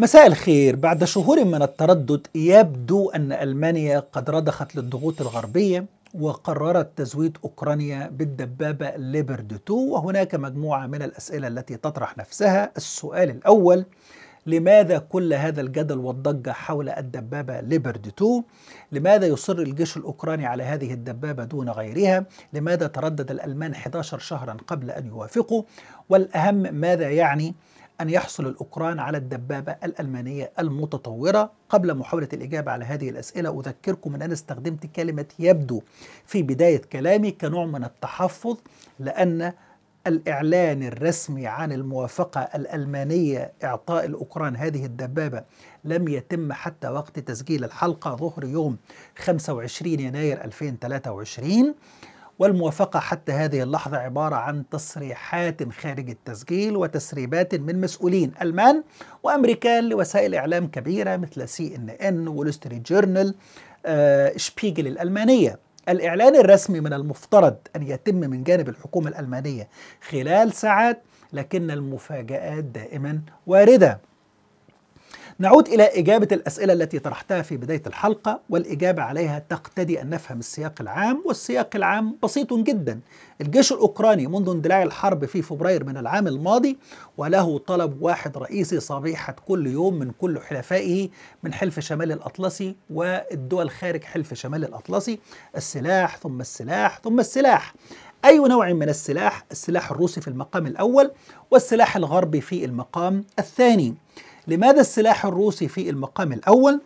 مساء الخير. بعد شهور من التردد يبدو أن ألمانيا قد رضخت للضغوط الغربية وقررت تزويد أوكرانيا بالدبابة ليبرد 2 وهناك مجموعة من الأسئلة التي تطرح نفسها. السؤال الأول لماذا كل هذا الجدل والضجة حول الدبابة ليبرد 2 لماذا يصر الجيش الأوكراني على هذه الدبابة دون غيرها؟ لماذا تردد الألمان 11 شهرا قبل أن يوافقوا؟ والأهم ماذا يعني أن يحصل الأوكران على الدبابة الألمانية المتطورة. قبل محاولة الإجابة على هذه الأسئلة أذكركم أن أنا استخدمت كلمة يبدو في بداية كلامي كنوع من التحفظ لأن الإعلان الرسمي عن الموافقة الألمانية إعطاء الأوكران هذه الدبابة لم يتم حتى وقت تسجيل الحلقة ظهر يوم 25 يناير 2023 والموافقة حتى هذه اللحظة عبارة عن تصريحات خارج التسجيل وتسريبات من مسؤولين ألمان وأمريكان لوسائل إعلام كبيرة مثل سي إن إن وول ستريت جورنال شبيجل الألمانية. الإعلان الرسمي من المفترض أن يتم من جانب الحكومة الألمانية خلال ساعات لكن المفاجآت دائما واردة. نعود إلى إجابة الأسئلة التي طرحتها في بداية الحلقة والإجابة عليها تقتضي أن نفهم السياق العام والسياق العام بسيط جدا. الجيش الأوكراني منذ اندلاع الحرب في فبراير من العام الماضي وله طلب واحد رئيسي صبيحة كل يوم من كل حلفائه من حلف شمال الأطلسي والدول خارج حلف شمال الأطلسي السلاح ثم السلاح ثم السلاح. أي نوع من السلاح؟ السلاح الروسي في المقام الأول والسلاح الغربي في المقام الثاني. لماذا السلاح الروسي في المقام الأول؟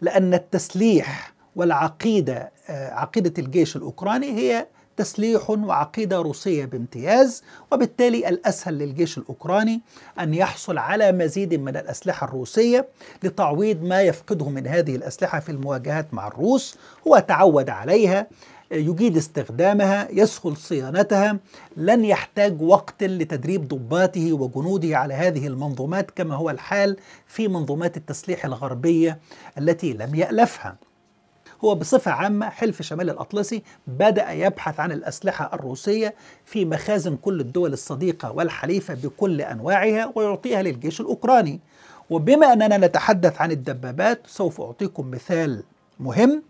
لأن التسليح والعقيدة عقيدة الجيش الأوكراني هي تسليح وعقيدة روسية بامتياز وبالتالي الأسهل للجيش الأوكراني أن يحصل على مزيد من الأسلحة الروسية لتعويض ما يفقده من هذه الأسلحة في المواجهات مع الروس. هو تعود عليها يجيد استخدامها يسهل صيانتها لن يحتاج وقت لتدريب ضباطه وجنوده على هذه المنظومات كما هو الحال في منظومات التسليح الغربية التي لم يألفها. هو بصفة عامة حلف شمال الأطلسي بدأ يبحث عن الأسلحة الروسية في مخازن كل الدول الصديقة والحليفة بكل أنواعها ويعطيها للجيش الأوكراني. وبما أننا نتحدث عن الدبابات سوف أعطيكم مثال مهم.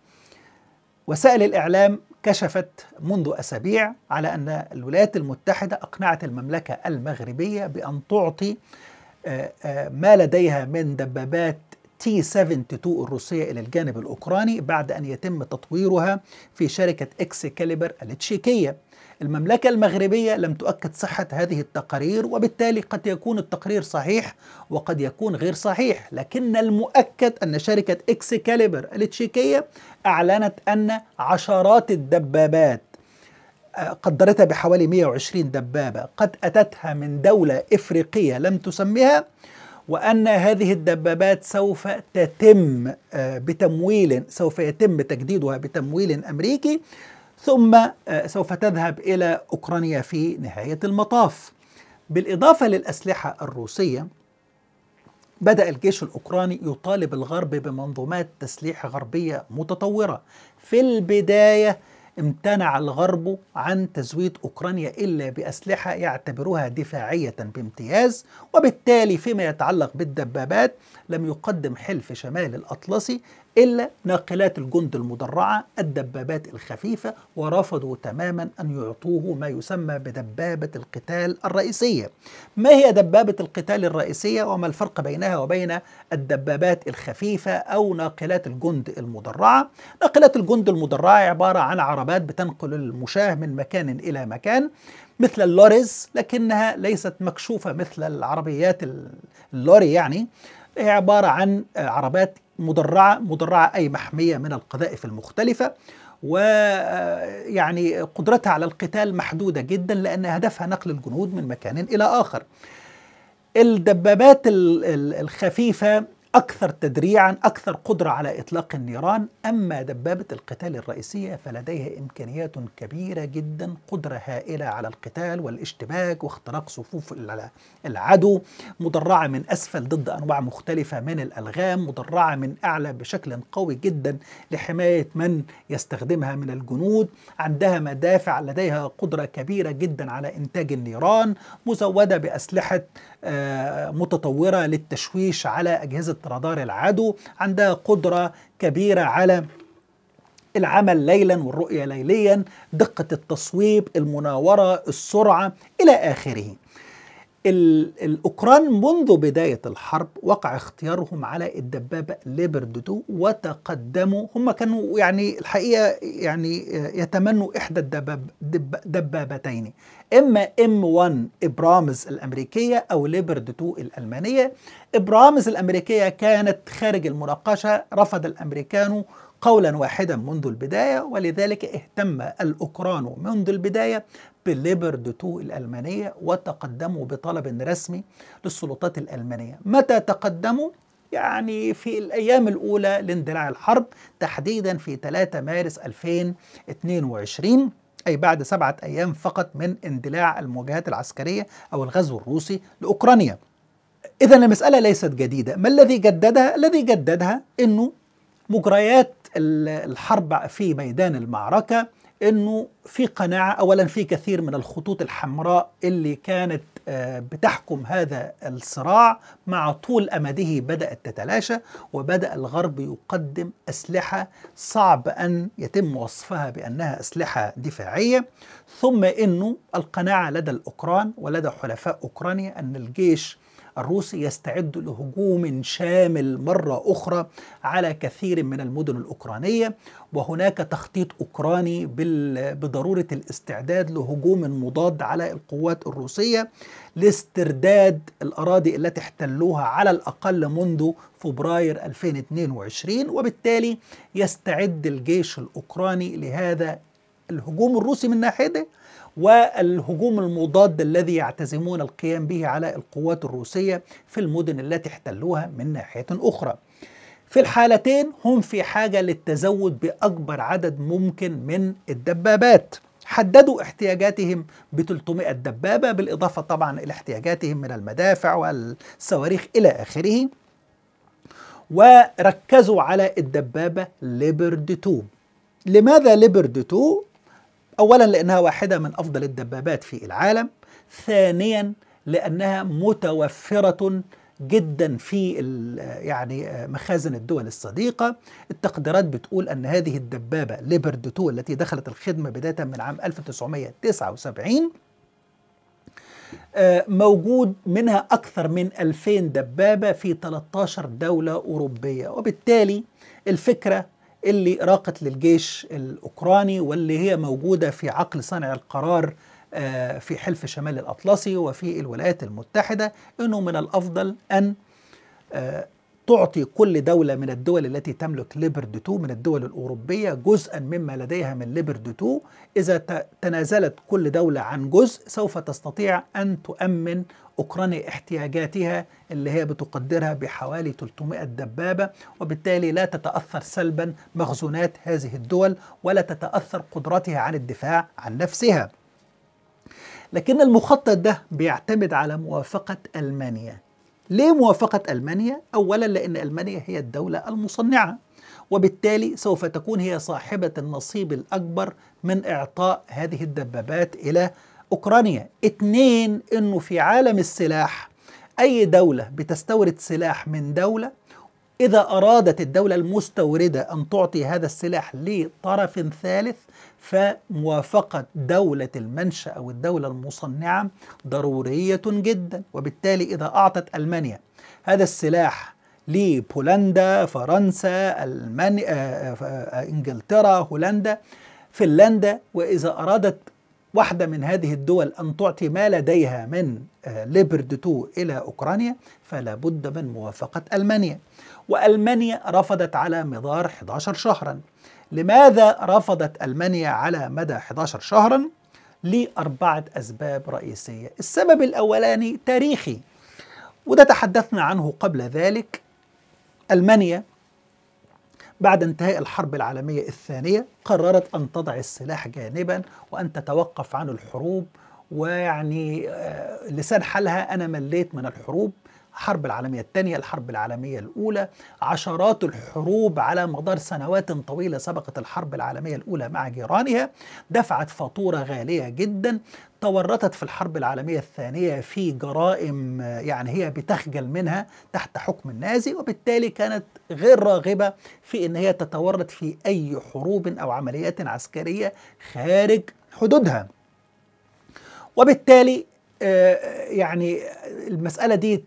وسائل الإعلام كشفت منذ أسابيع على أن الولايات المتحدة أقنعت المملكة المغربية بأن تعطي ما لديها من دبابات تي 72 الروسية إلى الجانب الأوكراني بعد أن يتم تطويرها في شركة إكس كاليبر التشيكية المملكة المغربية لم تؤكد صحة هذه التقارير وبالتالي قد يكون التقرير صحيح وقد يكون غير صحيح. لكن المؤكد أن شركة إكس كاليبر التشيكية أعلنت أن عشرات الدبابات قدرتها بحوالي 120 دبابة قد أتتها من دولة إفريقية لم تسميها وأن هذه الدبابات سوف تتم بتمويل سوف يتم تجديدها بتمويل أمريكي ثم سوف تذهب إلى أوكرانيا في نهاية المطاف. بالإضافة للأسلحة الروسية بدأ الجيش الأوكراني يطالب الغرب بمنظومات تسليح غربية متطورة. في البداية امتنع الغرب عن تزويد أوكرانيا إلا بأسلحة يعتبروها دفاعية بامتياز وبالتالي فيما يتعلق بالدبابات لم يقدم حلف شمال الأطلسي إلا ناقلات الجند المدرعة الدبابات الخفيفة ورفضوا تماما أن يعطوه ما يسمى بدبابة القتال الرئيسية. ما هي دبابة القتال الرئيسية وما الفرق بينها وبين الدبابات الخفيفة أو ناقلات الجند المدرعة؟ ناقلات الجند المدرعة عبارة عن عربات بتنقل المشاة من مكان إلى مكان مثل ال lorries لكنها ليست مكشوفة مثل العربيات اللوري يعني هي عبارة عن عربات مدرعة مدرعة أي محمية من القذائف المختلفة ويعني قدرتها على القتال محدودة جدا لأن هدفها نقل الجنود من مكان إلى آخر. الدبابات الخفيفة أكثر تدريعا أكثر قدرة على إطلاق النيران. أما دبابة القتال الرئيسية فلديها إمكانيات كبيرة جدا قدرة هائلة على القتال والاشتباك واختراق صفوف العدو مدرعة من أسفل ضد أنواع مختلفة من الألغام مدرعة من أعلى بشكل قوي جدا لحماية من يستخدمها من الجنود. عندها مدافع لديها قدرة كبيرة جدا على إنتاج النيران مزودة بأسلحة متطورة للتشويش على أجهزة رادار العدو عندها قدرة كبيرة على العمل ليلا والرؤية ليليا دقة التصويب المناورة السرعة إلى آخره. الأوكران منذ بداية الحرب وقع اختيارهم على الدبابة ليبرد 2 وتقدموا. هم كانوا يعني الحقيقة يعني يتمنوا إحدى الدباب دبابتين إما إم 1 إبرامز الأمريكية أو ليبرد 2 الألمانية. إبرامز الأمريكية كانت خارج المناقشة رفض الأمريكان قولا واحدا منذ البداية ولذلك اهتم الأوكران منذ البداية بالليبرد 2 الألمانية وتقدموا بطلب رسمي للسلطات الألمانية متى تقدموا؟ يعني في الأيام الأولى لاندلاع الحرب تحديدا في 3 مارس 2022 أي بعد سبعة أيام فقط من اندلاع المواجهات العسكرية أو الغزو الروسي لأوكرانيا إذا المسألة ليست جديدة ما الذي جددها؟ الذي جددها أنه مجريات الحرب في ميدان المعركة إنه في قناعة اولا في كثير من الخطوط الحمراء اللي كانت بتحكم هذا الصراع مع طول أمده بدأت تتلاشى وبدأ الغرب يقدم أسلحة صعب أن يتم وصفها بأنها أسلحة دفاعية. ثم إنه القناعة لدى الأوكران ولدى حلفاء أوكرانيا أن الجيش الروسي يستعد لهجوم شامل مرة أخرى على كثير من المدن الأوكرانية وهناك تخطيط أوكراني بضرورة الاستعداد لهجوم مضاد على القوات الروسية لاسترداد الأراضي التي احتلوها على الأقل منذ فبراير 2022 وبالتالي يستعد الجيش الأوكراني لهذا الهجوم الروسي من ناحيته. والهجوم المضاد الذي يعتزمون القيام به على القوات الروسية في المدن التي احتلوها من ناحية أخرى. في الحالتين هم في حاجة للتزود بأكبر عدد ممكن من الدبابات. حددوا احتياجاتهم ب 300 دبابة بالإضافة طبعا إلى احتياجاتهم من المدافع والصواريخ إلى آخره. وركزوا على الدبابة ليبرد 2 لماذا ليبرد 2 اولا لأنها واحدة من أفضل الدبابات في العالم ثانيا لأنها متوفرة جدا في يعني مخازن الدول الصديقة. التقديرات بتقول أن هذه الدبابة ليبرد 2 التي دخلت الخدمة بداية من عام 1979 موجود منها أكثر من 2000 دبابة في 13 دولة أوروبية. وبالتالي الفكرة اللي راقت للجيش الأوكراني واللي هي موجودة في عقل صانع القرار في حلف شمال الأطلسي وفي الولايات المتحدة أنه من الأفضل أن تعطي كل دولة من الدول التي تملك ليبرد 2 من الدول الأوروبية جزءا مما لديها من ليبرد 2 إذا تنازلت كل دولة عن جزء سوف تستطيع أن تؤمن أوكرانيا احتياجاتها اللي هي بتقدرها بحوالي 300 دبابة وبالتالي لا تتأثر سلبا مخزونات هذه الدول ولا تتأثر قدرتها عن الدفاع عن نفسها. لكن المخطط ده بيعتمد على موافقة ألمانيا. ليه موافقة ألمانيا؟ أولا لأن ألمانيا هي الدولة المصنعة وبالتالي سوف تكون هي صاحبة النصيب الأكبر من إعطاء هذه الدبابات إلى أوكرانيا اثنين أنه في عالم السلاح أي دولة بتستورد سلاح من دولة إذا أرادت الدولة المستوردة أن تعطي هذا السلاح لطرف ثالث فموافقة دولة المنشأ أو الدولة المصنعة ضرورية جدا. وبالتالي إذا أعطت ألمانيا هذا السلاح لبولندا فرنسا ألمانيا إنجلترا هولندا فنلندا وإذا أرادت واحدة من هذه الدول أن تعطي ما لديها من ليبرد 2 إلى أوكرانيا فلا بد من موافقة ألمانيا. وألمانيا رفضت على مدار 11 شهرا. لماذا رفضت ألمانيا على مدى 11 شهرا؟ لأربعة أسباب رئيسية. السبب الأولاني تاريخي وده تحدثنا عنه قبل ذلك. ألمانيا بعد انتهاء الحرب العالمية الثانية قررت أن تضع السلاح جانبا وأن تتوقف عن الحروب ويعني لسان حالها أنا مليت من الحروب. الحرب العالمية الثانية الحرب العالمية الأولى. عشرات الحروب على مدار سنوات طويلة سبقت الحرب العالمية الأولى مع جيرانها. دفعت فاتورة غالية جدا. تورطت في الحرب العالمية الثانية في جرائم يعني هي بتخجل منها تحت حكم النازي وبالتالي كانت غير راغبة في أن هي تتورط في أي حروب أو عمليات عسكرية خارج حدودها. وبالتالي يعني المسألة دي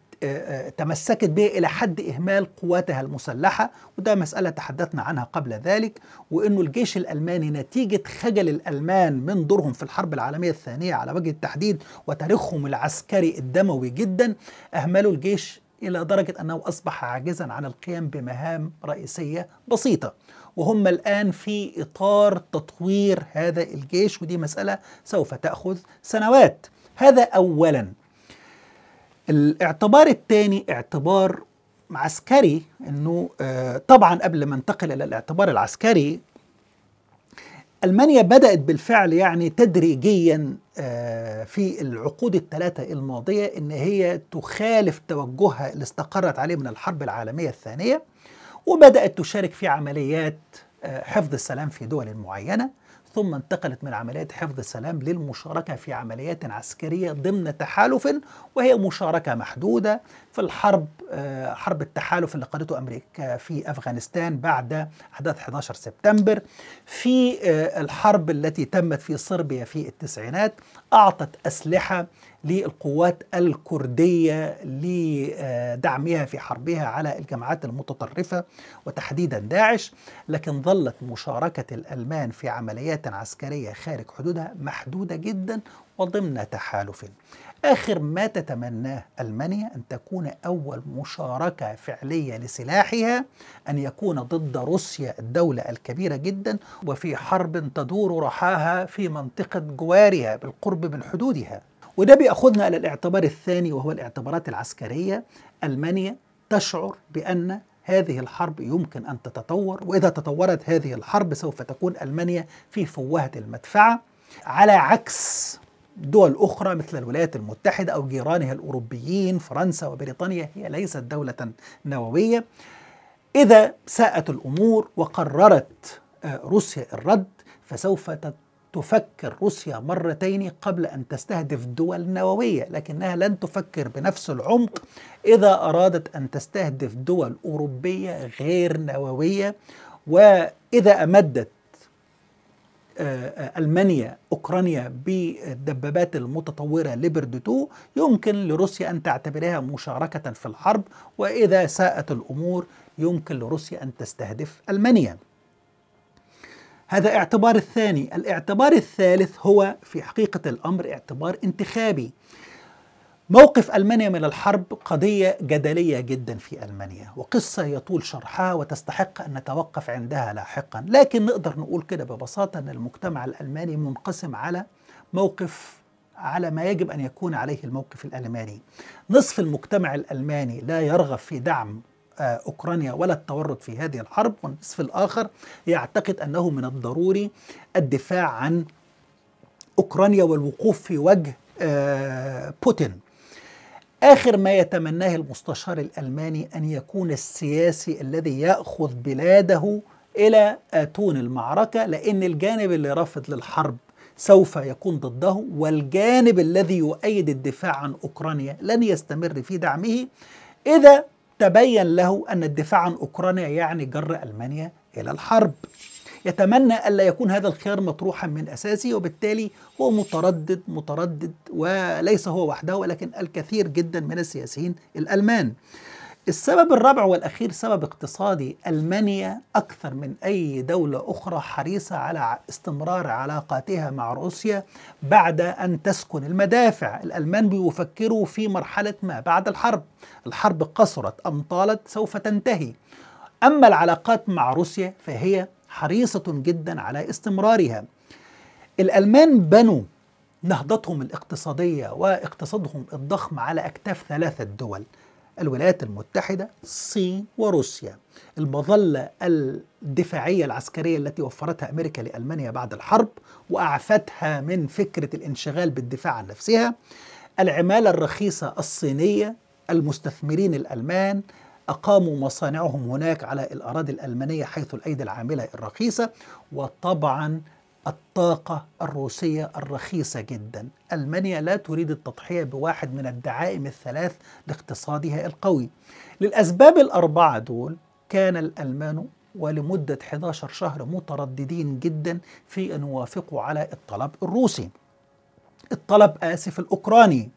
تمسكت به إلى حد إهمال قواتها المسلحة وده مسألة تحدثنا عنها قبل ذلك وأنه الجيش الألماني نتيجة خجل الألمان من دورهم في الحرب العالمية الثانية على وجه التحديد وتاريخهم العسكري الدموي جدا أهملوا الجيش إلى درجة أنه أصبح عاجزا عن القيام بمهام رئيسية بسيطة. وهم الآن في إطار تطوير هذا الجيش ودي مسألة سوف تأخذ سنوات. هذا أولا. الاعتبار الثاني اعتبار عسكري إنه آه طبعا قبل ما انتقل إلى الاعتبار العسكري ألمانيا بدأت بالفعل يعني تدريجيا آه في العقود الثلاثة الماضية إن هي تخالف توجهها اللي استقرت عليه من الحرب العالمية الثانية وبدأت تشارك في عمليات حفظ السلام في دول معينة ثم انتقلت من عمليات حفظ السلام للمشاركة في عمليات عسكرية ضمن تحالف وهي مشاركة محدودة في الحرب حرب التحالف اللي قادته أمريكا في أفغانستان بعد أحداث 11 سبتمبر. في الحرب التي تمت في صربيا في التسعينات أعطت أسلحة للقوات الكردية لدعمها في حربها على الجماعات المتطرفة وتحديدا داعش لكن ظلت مشاركة الألمان في عمليات عسكرية خارج حدودها محدودة جدا وضمن تحالف. آخر ما تتمناه ألمانيا أن تكون أول مشاركة فعلية لسلاحها أن يكون ضد روسيا الدولة الكبيرة جدا وفي حرب تدور رحاها في منطقة جوارها بالقرب من حدودها. وده بيأخذنا إلى الاعتبار الثاني وهو الاعتبارات العسكرية. ألمانيا تشعر بأن هذه الحرب يمكن أن تتطور وإذا تطورت هذه الحرب سوف تكون ألمانيا في فوهة المدفعة. على عكس دول أخرى مثل الولايات المتحدة أو جيرانها الأوروبيين فرنسا وبريطانيا هي ليست دولة نووية. إذا ساءت الأمور وقررت روسيا الرد فسوف تفكر روسيا مرتين قبل أن تستهدف دول نووية لكنها لن تفكر بنفس العمق إذا أرادت أن تستهدف دول أوروبية غير نووية وإذا أمدت ألمانيا أوكرانيا بالدبابات المتطورة ليبرد 2 يمكن لروسيا أن تعتبرها مشاركة في الحرب وإذا ساءت الأمور يمكن لروسيا أن تستهدف ألمانيا. هذا اعتبار الثاني. الاعتبار الثالث هو في حقيقة الأمر اعتبار انتخابي. موقف ألمانيا من الحرب قضية جدلية جدا في ألمانيا وقصة يطول شرحها وتستحق أن نتوقف عندها لاحقا. لكن نقدر نقول كده ببساطة أن المجتمع الألماني منقسم على موقف على ما يجب أن يكون عليه الموقف الألماني. نصف المجتمع الألماني لا يرغب في دعم أوكرانيا ولا التورط في هذه الحرب والنصف الآخر يعتقد أنه من الضروري الدفاع عن أوكرانيا والوقوف في وجه بوتين. آخر ما يتمناه المستشار الألماني أن يكون السياسي الذي يأخذ بلاده إلى آتون المعركة لأن الجانب اللي رافض للحرب سوف يكون ضده والجانب الذي يؤيد الدفاع عن أوكرانيا لن يستمر في دعمه. إذا تبين له أن الدفاع عن أوكرانيا يعني جر ألمانيا إلى الحرب. يتمنى ألا يكون هذا الخيار مطروحا من أساسه وبالتالي هو متردد متردد وليس هو وحده ولكن الكثير جدا من السياسيين الألمان. السبب الرابع والأخير سبب اقتصادي ألمانيا أكثر من أي دولة أخرى حريصة على استمرار علاقاتها مع روسيا بعد أن تسكن المدافع. الألمان بيفكروا في مرحلة ما بعد الحرب. الحرب قصرت أم طالت سوف تنتهي. أما العلاقات مع روسيا فهي حريصة جدا على استمرارها. الألمان بنوا نهضتهم الاقتصادية واقتصادهم الضخم على أكتاف ثلاثة دول. الولايات المتحدة الصين وروسيا. المظلة الدفاعية العسكرية التي وفرتها أمريكا لألمانيا بعد الحرب وأعفتها من فكرة الانشغال بالدفاع عن نفسها. العمالة الرخيصة الصينية المستثمرين الألمان أقاموا مصانعهم هناك على الأراضي الألمانية حيث الأيدي العاملة الرخيصة. وطبعا الطاقة الروسية الرخيصة جدا. ألمانيا لا تريد التضحية بواحد من الدعائم الثلاث لاقتصادها القوي. للأسباب الأربعة دول كان الألمان ولمدة 11 شهر مترددين جدا في أن يوافقوا على الطلب الروسي. الطلب آسف الأوكراني.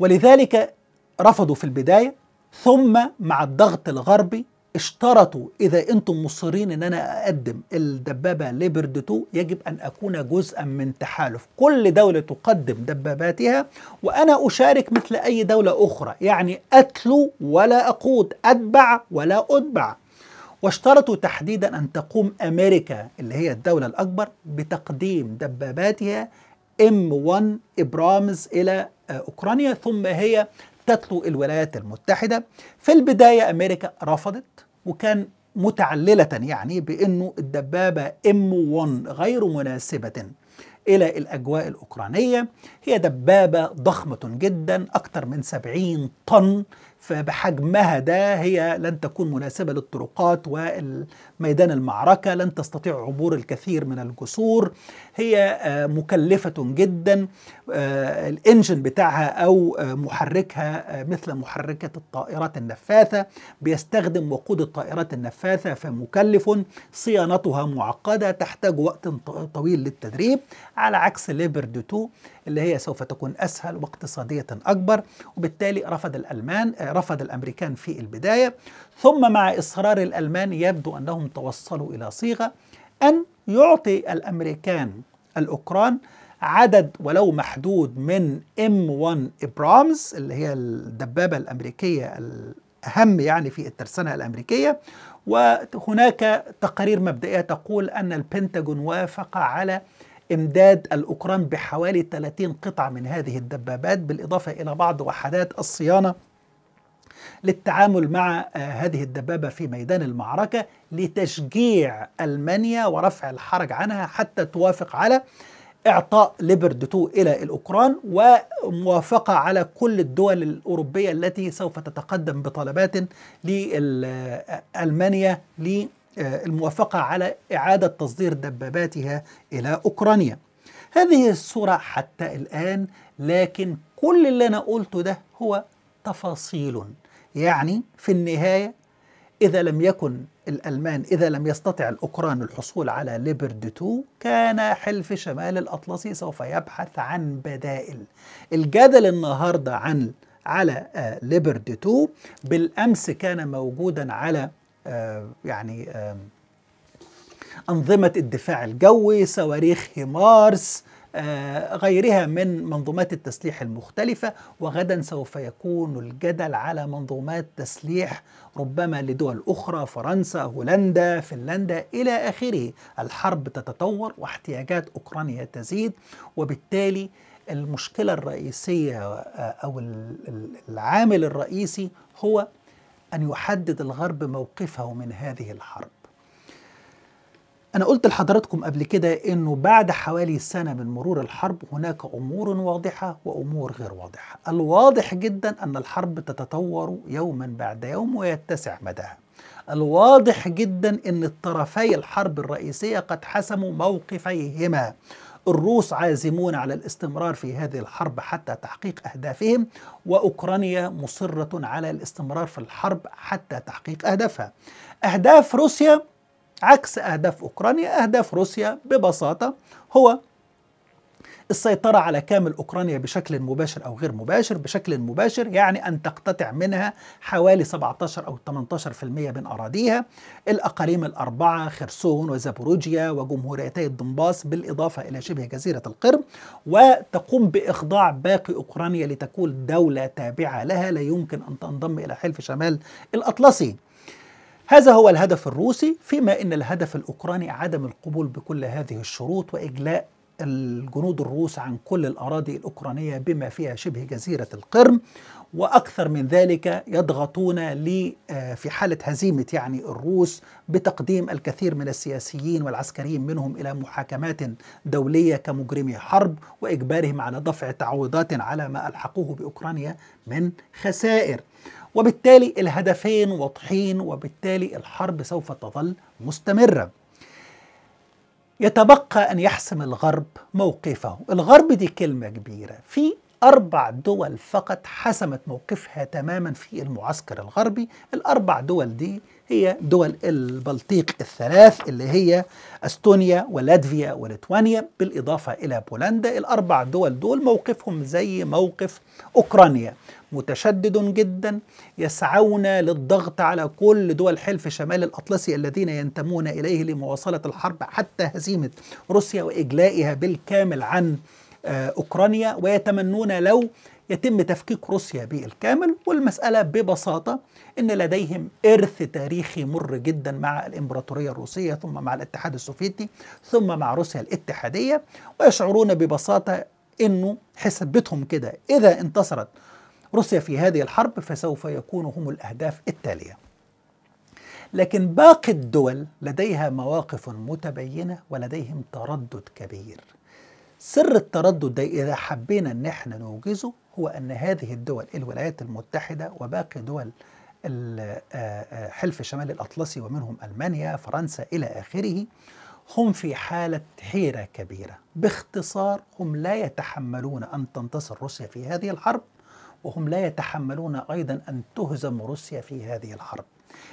ولذلك رفضوا في البداية ثم مع الضغط الغربي اشترطوا إذا أنتم مصرين أن أنا أقدم الدبابة ليبرد 2 يجب أن أكون جزءا من تحالف. كل دولة تقدم دباباتها وأنا أشارك مثل أي دولة أخرى. يعني أتلو ولا أقود أتبع ولا أتبع. واشترطوا تحديدا أن تقوم أمريكا اللي هي الدولة الأكبر بتقديم دباباتها M1 إبرامز إلى أوكرانيا. ثم هي تتلو الولايات المتحدة. في البداية أمريكا رفضت وكان متعللة يعني بأنه الدبابة M1 غير مناسبة إلى الأجواء الأوكرانية. هي دبابة ضخمة جدا أكثر من 70 طن. فبحجمها ده هي لن تكون مناسبة للطرقات وميدان المعركة. لن تستطيع عبور الكثير من الجسور. هي مكلفة جدا الإنجن بتاعها أو محركها مثل محركة الطائرات النفاثة. بيستخدم وقود الطائرات النفاثة فمكلف صيانتها معقدة تحتاج وقت طويل للتدريب على عكس ليبرد 2 اللي هي سوف تكون أسهل واقتصادية أكبر. وبالتالي رفض الألمان رفض الأمريكان في البداية. ثم مع إصرار الألمان يبدو أنهم توصلوا إلى صيغة أن يعطي الأمريكان الأوكران عدد ولو محدود من M1 إبرامز اللي هي الدبابة الأمريكية الأهم يعني في الترسانة الأمريكية. وهناك تقارير مبدئية تقول أن البنتاجون وافق على إمداد الأوكران بحوالي 30 قطعة من هذه الدبابات بالإضافة إلى بعض وحدات الصيانة للتعامل مع هذه الدبابة في ميدان المعركة لتشجيع ألمانيا ورفع الحرج عنها حتى توافق على إعطاء ليبرد 2 إلى الأوكران وموافقة على كل الدول الأوروبية التي سوف تتقدم بطلبات لألمانيا للموافقة على إعادة تصدير دباباتها إلى أوكرانيا. هذه الصورة حتى الآن لكن كل اللي أنا قلته ده هو تفاصيل. يعني في النهاية إذا لم يكن الألمان إذا لم يستطع الأوكران الحصول على ليبرد 2 كان حلف شمال الأطلسي سوف يبحث عن بدائل. الجدل النهاردة عن على آه ليبرد 2 بالأمس كان موجودا على آه يعني أنظمة الدفاع الجوي صواريخ هيمارس غيرها من منظومات التسليح المختلفة وغدا سوف يكون الجدل على منظومات تسليح ربما لدول أخرى فرنسا هولندا فنلندا إلى آخره. الحرب تتطور واحتياجات أوكرانيا تزيد وبالتالي المشكلة الرئيسية أو العامل الرئيسي هو أن يحدد الغرب موقفه من هذه الحرب. أنا قلت لحضراتكم قبل كده إنه بعد حوالي سنة من مرور الحرب هناك أمور واضحة وأمور غير واضحة. الواضح جدا أن الحرب تتطور يوما بعد يوم ويتسع مداها. الواضح جدا أن الطرفي الحرب الرئيسية قد حسموا موقفيهما. الروس عازمون على الاستمرار في هذه الحرب حتى تحقيق أهدافهم وأوكرانيا مصرة على الاستمرار في الحرب حتى تحقيق أهدافها. أهداف روسيا عكس أهداف أوكرانيا أهداف روسيا ببساطة هو السيطرة على كامل أوكرانيا بشكل مباشر أو غير مباشر. بشكل مباشر يعني أن تقتطع منها حوالي 17 أو 18% من أراضيها. الأقاليم الأربعة خرسون وزابوروجيا وجمهوريتي الدنباس بالإضافة إلى شبه جزيرة القرم. وتقوم بإخضاع باقي أوكرانيا لتكون دولة تابعة لها. لا يمكن أن تنضم إلى حلف شمال الأطلسي. هذا هو الهدف الروسي فيما إن الهدف الأوكراني عدم القبول بكل هذه الشروط وإجلاء الجنود الروس عن كل الأراضي الأوكرانية بما فيها شبه جزيرة القرم. وأكثر من ذلك يضغطون لي في حالة هزيمة يعني الروس بتقديم الكثير من السياسيين والعسكريين منهم إلى محاكمات دولية كمجرمي حرب وإجبارهم على دفع تعويضات على ما ألحقوه بأوكرانيا من خسائر. وبالتالي الهدفين واضحين وبالتالي الحرب سوف تظل مستمرة. يتبقى أن يحسم الغرب موقفه. الغرب دي كلمة كبيرة. في أربع دول فقط حسمت موقفها تماما في المعسكر الغربي. الأربع دول دي هي دول البلطيق الثلاث اللي هي أستونيا ولاتفيا وليتوانيا بالإضافة إلى بولندا. الأربع دول دول موقفهم زي موقف أوكرانيا. متشدد جدا يسعون للضغط على كل دول حلف شمال الأطلسي الذين ينتمون إليه لمواصلة الحرب حتى هزيمة روسيا وإجلائها بالكامل عن أوكرانيا. ويتمنون لو يتم تفكيك روسيا بالكامل والمسألة ببساطة أن لديهم إرث تاريخي مر جدا مع الإمبراطورية الروسية ثم مع الاتحاد السوفيتي ثم مع روسيا الاتحادية ويشعرون ببساطة أنه حسبتهم كده إذا انتصرت روسيا في هذه الحرب فسوف يكونوا هم الأهداف التالية. لكن باقي الدول لديها مواقف متبينة ولديهم تردد كبير. سر التردد ده إذا حبينا أن إحنا نوجزه هو أن هذه الدول الولايات المتحدة وباقي دول حلف شمال الأطلسي ومنهم ألمانيا فرنسا إلى آخره هم في حالة حيرة كبيرة. باختصار هم لا يتحملون أن تنتصر روسيا في هذه الحرب وهم لا يتحملون أيضا أن تهزم روسيا في هذه الحرب.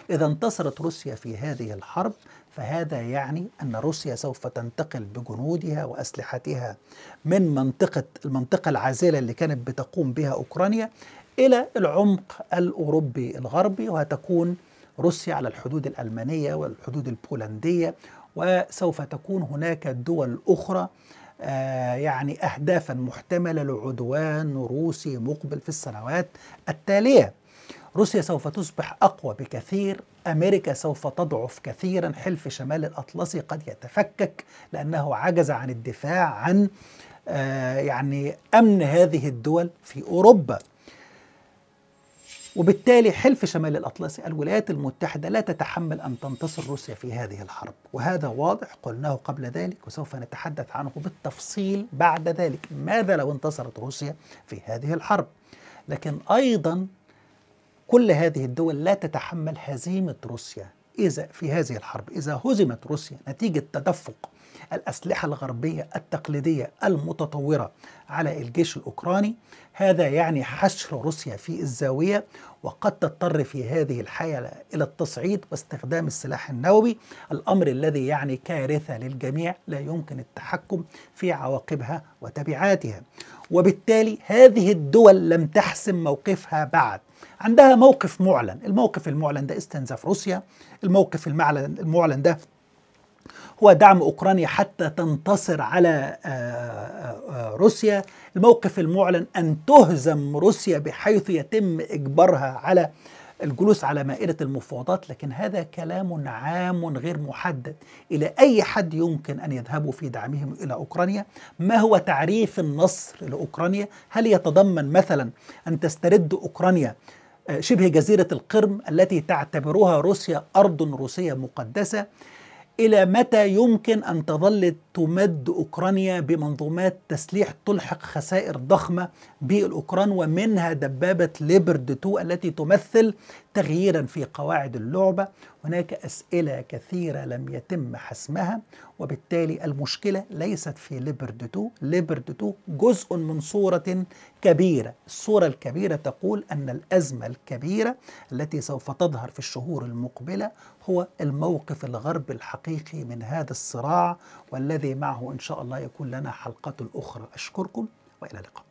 إذا انتصرت روسيا في هذه الحرب فهذا يعني أن روسيا سوف تنتقل بجنودها وأسلحتها من منطقة المنطقة العازلة اللي كانت بتقوم بها أوكرانيا إلى العمق الأوروبي الغربي وهتكون روسيا على الحدود الألمانية والحدود البولندية وسوف تكون هناك دول أخرى آه يعني أهدافا محتملة لعدوان روسي مقبل في السنوات التالية. روسيا سوف تصبح أقوى بكثير أمريكا سوف تضعف كثيرا حلف شمال الأطلسي قد يتفكك لأنه عجز عن الدفاع عن آه يعني أمن هذه الدول في أوروبا. وبالتالي حلف شمال الأطلسي الولايات المتحدة لا تتحمل أن تنتصر روسيا في هذه الحرب. وهذا واضح قلناه قبل ذلك وسوف نتحدث عنه بالتفصيل بعد ذلك. ماذا لو انتصرت روسيا في هذه الحرب؟ لكن أيضا كل هذه الدول لا تتحمل هزيمة روسيا إذا في هذه الحرب إذا هزمت روسيا نتيجة تدفق الأسلحة الغربية التقليدية المتطورة على الجيش الأوكراني. هذا يعني حشر روسيا في الزاوية وقد تضطر في هذه الحالة إلى التصعيد واستخدام السلاح النووي الأمر الذي يعني كارثة للجميع لا يمكن التحكم في عواقبها وتبعاتها. وبالتالي هذه الدول لم تحسم موقفها بعد. عندها موقف معلن الموقف المعلن ده استنزاف روسيا الموقف المعلن المعلن ده هو دعم أوكرانيا حتى تنتصر على روسيا. الموقف المعلن أن تهزم روسيا بحيث يتم إجبارها على الجلوس على مائدة المفاوضات لكن هذا كلام عام غير محدد. إلى أي حد يمكن أن يذهبوا في دعمهم إلى أوكرانيا؟ ما هو تعريف النصر لأوكرانيا؟ هل يتضمن مثلا أن تسترد أوكرانيا شبه جزيرة القرم التي تعتبرها روسيا أرض روسية مقدسة؟ إلى متى يمكن أن تظل تمد أوكرانيا بمنظومات تسليح تلحق خسائر ضخمة بالأوكران ومنها دبابة ليبرد 2 التي تمثل تغييرا في قواعد اللعبة. هناك أسئلة كثيرة لم يتم حسمها وبالتالي المشكلة ليست في ليبرد 2 ليبرد 2 جزء من صورة كبيرة. الصورة الكبيرة تقول أن الأزمة الكبيرة التي سوف تظهر في الشهور المقبلة هو الموقف الغربي الحقيقي من هذا الصراع والذي معه إن شاء الله يكون لنا حلقة أخرى. أشكركم وإلى اللقاء.